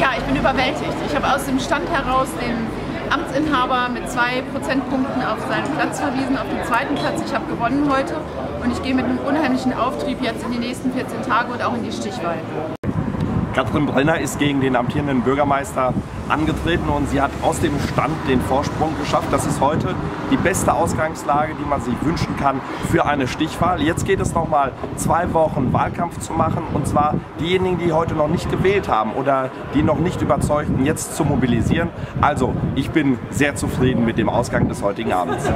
Ja, ich bin überwältigt. Ich habe aus dem Stand heraus den Amtsinhaber mit zwei Prozentpunkten auf seinen Platz verwiesen, auf den zweiten Platz. Ich habe gewonnen heute und ich gehe mit einem unheimlichen Auftrieb jetzt in die nächsten 14 Tage und auch in die Stichwahl. Katrin Brenner ist gegen den amtierenden Bürgermeister angetreten und sie hat aus dem Stand den Vorsprung geschafft. Das ist heute die beste Ausgangslage, die man sich wünschen kann für eine Stichwahl. Jetzt geht es noch mal zwei Wochen Wahlkampf zu machen und zwar diejenigen, die heute noch nicht gewählt haben oder die noch nicht überzeugten, jetzt zu mobilisieren. Also ich bin sehr zufrieden mit dem Ausgang des heutigen Abends.